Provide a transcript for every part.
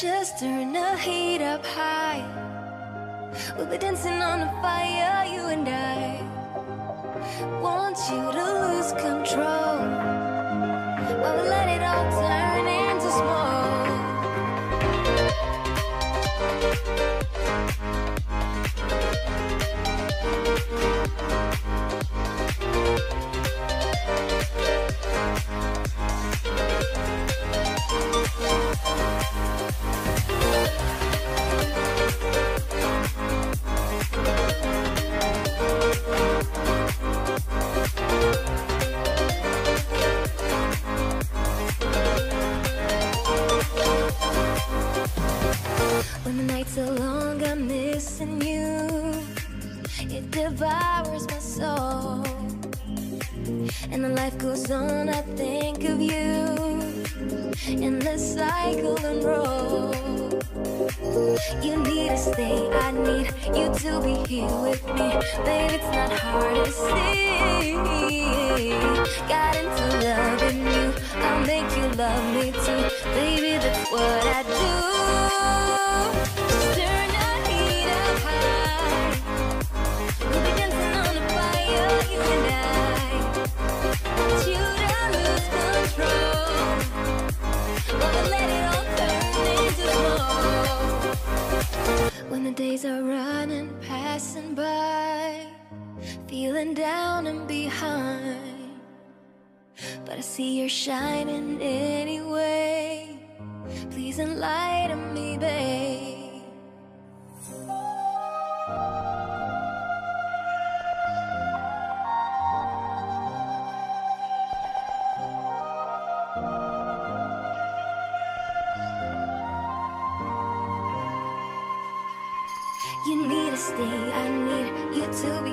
Just turn the heat up high. We'll be dancing on the fire, you and I. Want you to lose control. But we let it all turn And the life goes on, I think of you. In the cycle and. You need to stay, I need you to be here with me. Babe, it's not hard to see. Got into loving you, I'll make you love me too. Baby, that's what When the days are running, passing by, feeling down and behind. But I see you're shining anyway. Please enlighten me, babe. You to be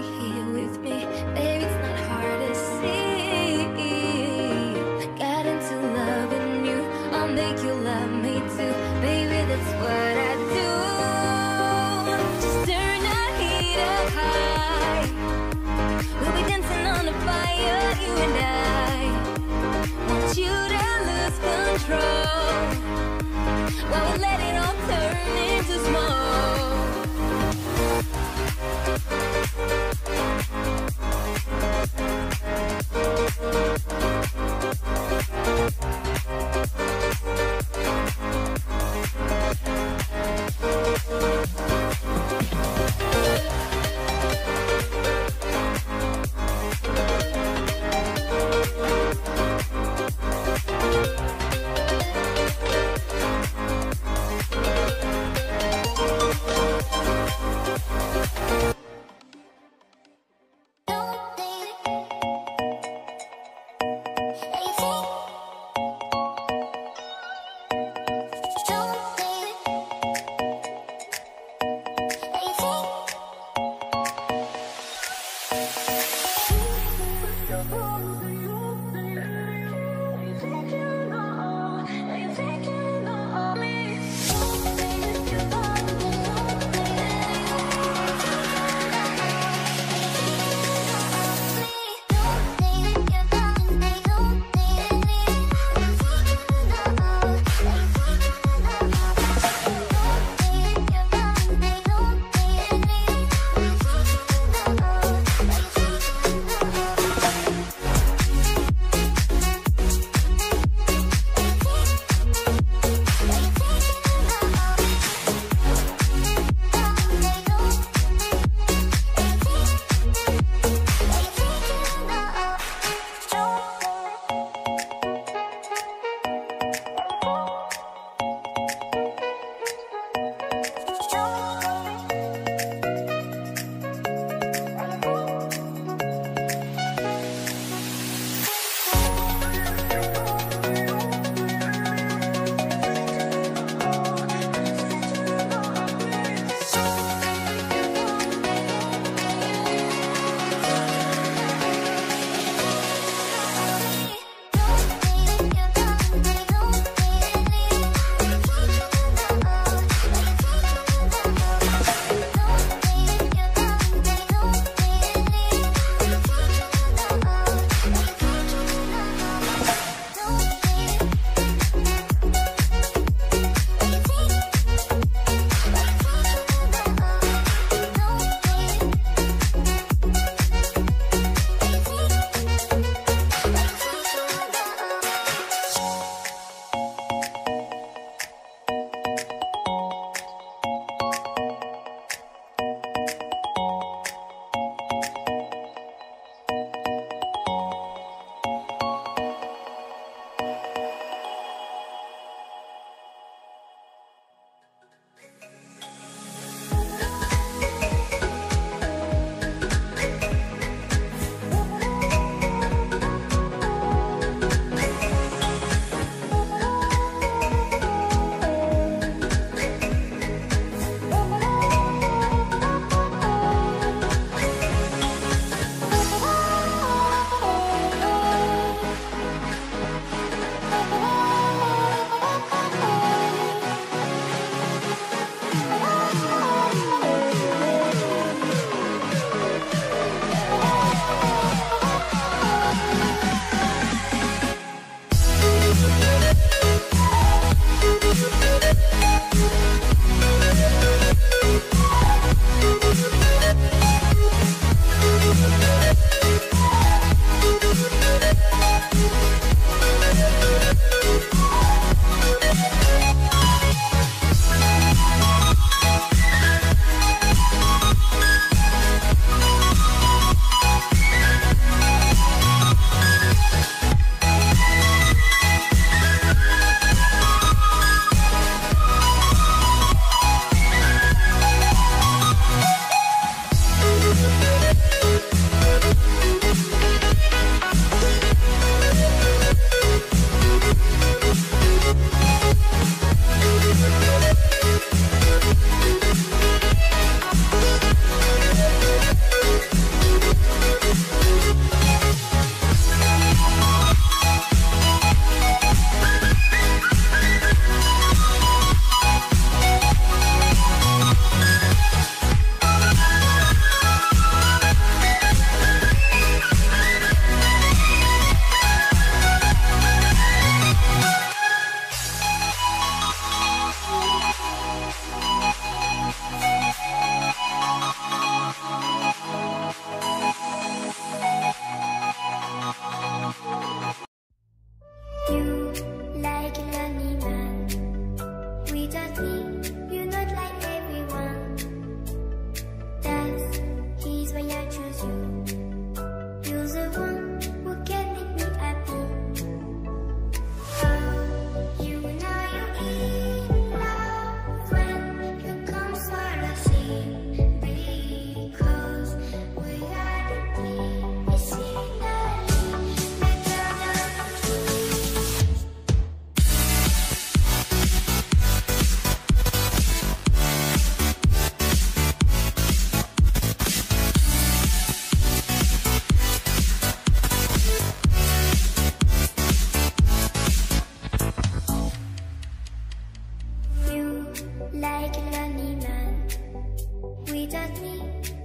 We just man me,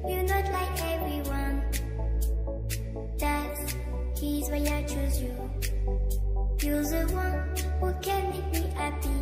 you're not like everyone. That's his why I chose you. You're the one who can make me happy.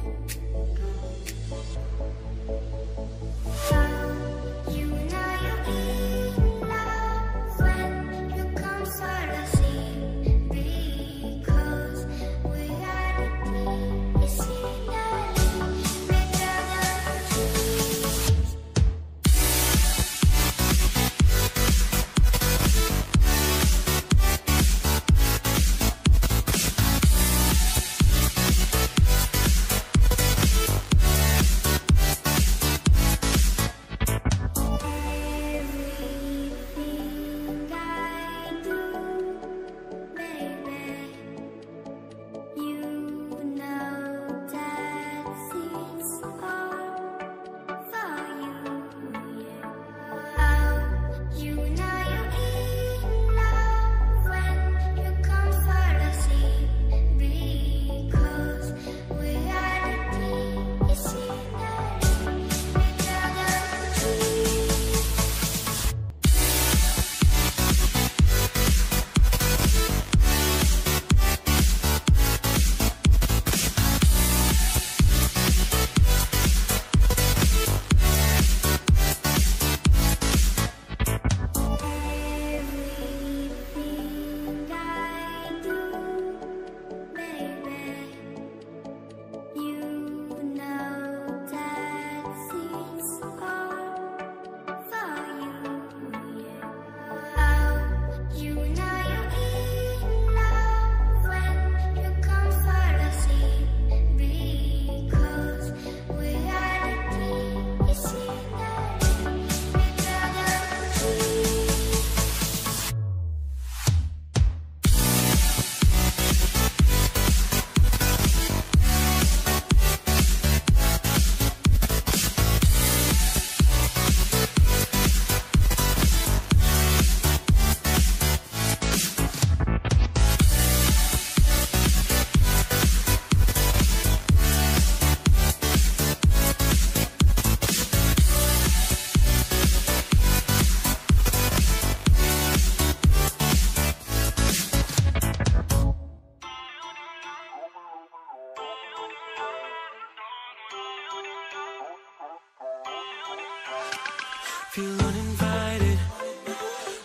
Feel uninvited.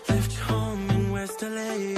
Left home in West LA.